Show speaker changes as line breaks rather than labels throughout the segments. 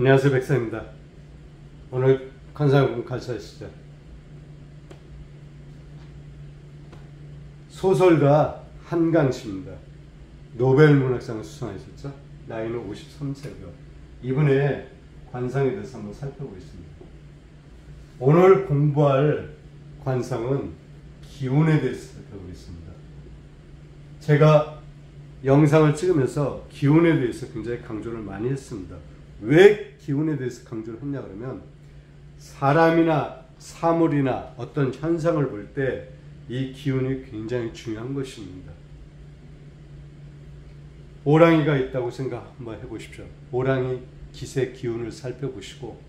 안녕하세요 백사입니다. 오늘 관상군 가르쳐주시죠. 소설가 한강씨입니다. 노벨 문학상을 수상하셨죠. 나이는 53세고요. 이분의 관상에 대해서 한번 살펴보겠습니다. 오늘 공부할 관상은 기운에 대해서 살펴보겠습니다. 제가 영상을 찍으면서 기운에 대해서 굉장히 강조를 많이 했습니다. 왜 기운에 대해서 강조를 했냐 그러면 사람이나 사물이나 어떤 현상을 볼 때 이 기운이 굉장히 중요한 것입니다. 오랑이가 있다고 생각 한번 해보십시오. 오랑이 기세 기운을 살펴보시고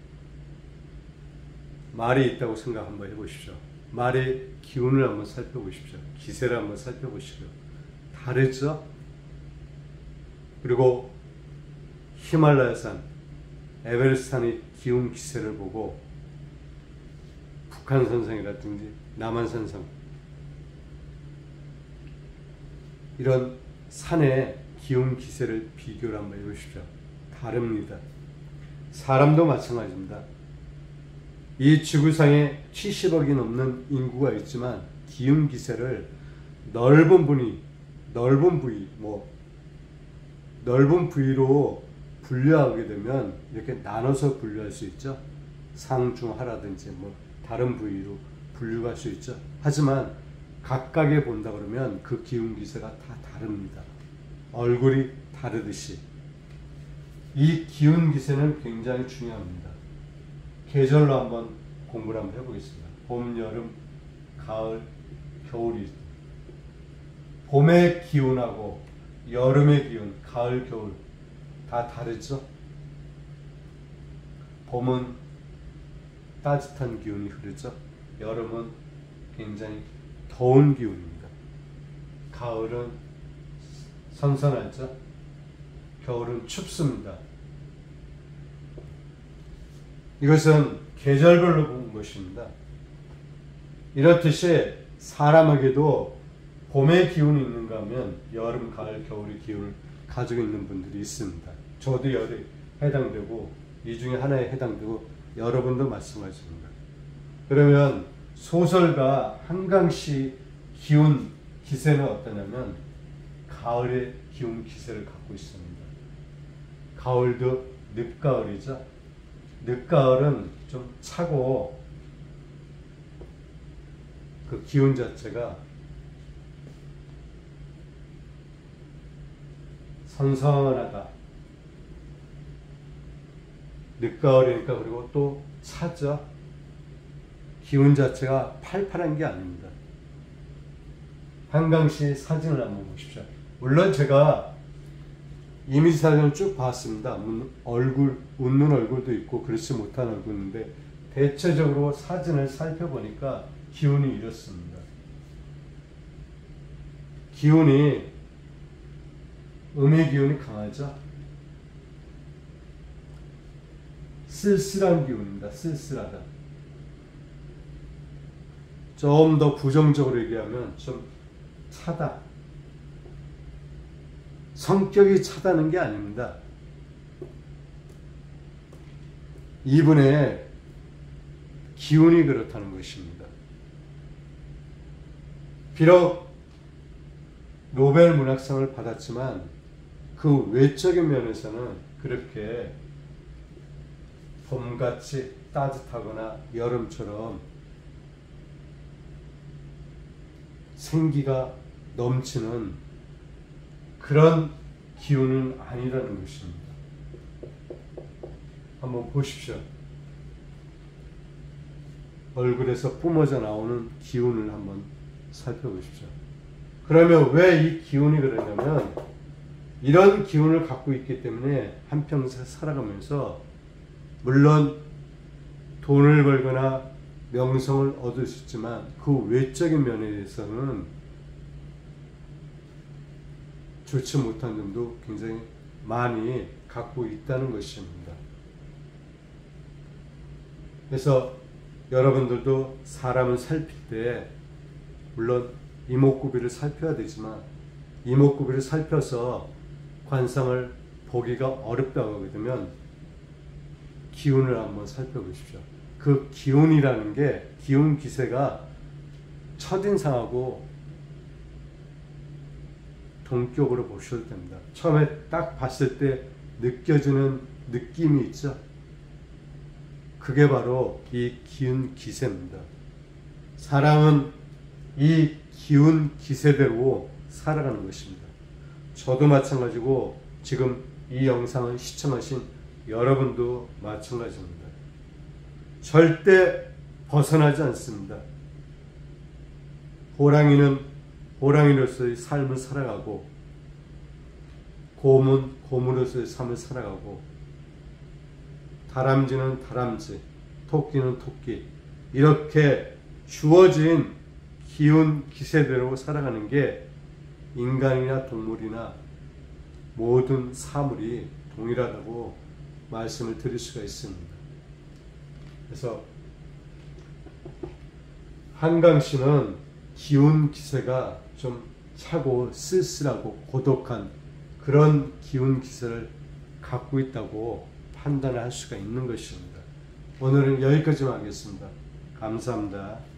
말이 있다고 생각 한번 해보십시오. 말의 기운을 한번 살펴보십시오. 기세를 한번 살펴보시죠. 다르죠? 그리고 히말라야 산, 에베레스트산의 기운 기세를 보고 북한 선상이라든지 남한 선상 이런 산의 기운 기세를 비교를 한번 해보십시오. 다릅니다. 사람도 마찬가지입니다. 이 지구상에 70억이 넘는 인구가 있지만 기운 기세를 넓은 분이 넓은 부위 뭐 넓은 부위로 분류하게 되면 이렇게 나눠서 분류할 수 있죠. 상중하라든지 뭐 다른 부위로 분류할 수 있죠. 하지만 각각에 본다 그러면 그 기운 기세가 다 다릅니다. 얼굴이 다르듯이 이 기운 기세는 굉장히 중요합니다. 계절로 한번 공부를 한번 해보겠습니다. 봄, 여름, 가을, 겨울이 봄의 기운하고 여름의 기운, 가을, 겨울 다 다르죠? 봄은 따뜻한 기운이 흐르죠? 여름은 굉장히 더운 기운입니다. 가을은 선선하죠? 겨울은 춥습니다. 이것은 계절별로 본 것입니다. 이렇듯이 사람에게도 봄의 기운이 있는가 하면 여름, 가을, 겨울의 기운을 가지고 있는 분들이 있습니다. 저도 열에 해당되고 이 중에 하나에 해당되고 여러분도 마찬가지입니다. 그러면 소설가 한강씨 기운 기세는 어떠냐면 가을의 기운 기세를 갖고 있습니다. 가을도 늦가을이죠. 늦가을은 좀 차고 그 기운 자체가 선선하다. 늦가을이니까 그리고 또 차죠. 기운 자체가 팔팔한 게 아닙니다. 한강시 사진을 한번 보십시오. 물론 제가 이미지 사진을 쭉 봤습니다. 얼굴, 웃는 얼굴도 있고 그렇지 못한 얼굴인데 대체적으로 사진을 살펴보니까 기운이 이렇습니다. 기운이 음의 기운이 강하죠. 쓸쓸한 기운입니다. 쓸쓸하다. 좀 더 부정적으로 얘기하면 좀 차다. 성격이 차다는 게 아닙니다. 이분의 기운이 그렇다는 것입니다. 비록 노벨 문학상을 받았지만 그 외적인 면에서는 그렇게 봄같이 따뜻하거나 여름처럼 생기가 넘치는 그런 기운은 아니라는 것입니다. 한번 보십시오. 얼굴에서 뿜어져 나오는 기운을 한번 살펴보십시오. 그러면 왜 이 기운이 그러냐면 이런 기운을 갖고 있기 때문에 한평생 살아가면서 물론 돈을 벌거나 명성을 얻을 수 있지만 그 외적인 면에서는 좋지 못한 점도 굉장히 많이 갖고 있다는 것입니다. 그래서 여러분들도 사람을 살필 때 물론 이목구비를 살펴야 되지만 이목구비를 살펴서 관상을 보기가 어렵다고 하게 되면 기운을 한번 살펴보십시오. 그 기운이라는 게 기운 기세가 첫인상하고 동격으로 보셔도 됩니다. 처음에 딱 봤을 때 느껴지는 느낌이 있죠. 그게 바로 이 기운 기세입니다. 사람은 이 기운 기세대로 살아가는 것입니다. 저도 마찬가지고 지금 이 영상을 시청하신 여러분도 마찬가지입니다. 절대 벗어나지 않습니다. 호랑이는 호랑이로서의 삶을 살아가고 곰은 곰으로서의 삶을 살아가고 다람쥐는 다람쥐, 토끼는 토끼 이렇게 주어진 기운 기세대로 살아가는 게 인간이나 동물이나 모든 사물이 동일하다고 말씀을 드릴 수가 있습니다. 그래서 한강 씨는 기운 기세가 좀 차고 쓸쓸하고 고독한 그런 기운 기세를 갖고 있다고 판단할 수가 있는 것입니다. 오늘은 여기까지만 하겠습니다. 감사합니다.